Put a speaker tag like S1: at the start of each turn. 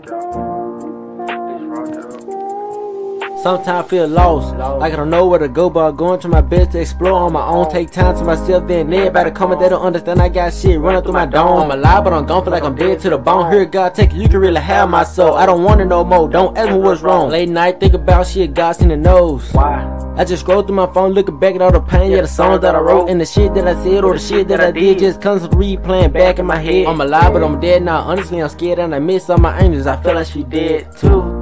S1: Go. Sometimes I feel lost, like I don't know where to go, but I'm going to my best to explore on my own. Take time to myself, then everybody comment, they don't understand. I got shit running through my dome. I'm alive, but I'm gone, feel like I'm dead to the bone. Here, God, take it, you can really have my soul. I don't want it no more, don't ask me what's wrong. Late night, think about shit, God's in the nose.
S2: Why?
S1: I just scroll through my phone, looking back at all the pain, yeah, the songs that I wrote, and the shit that I said, or the shit that I did, just constantly replaying back in my head. I'm alive, but I'm dead now. Honestly, I'm scared, and I miss all my angels. I feel like she dead too.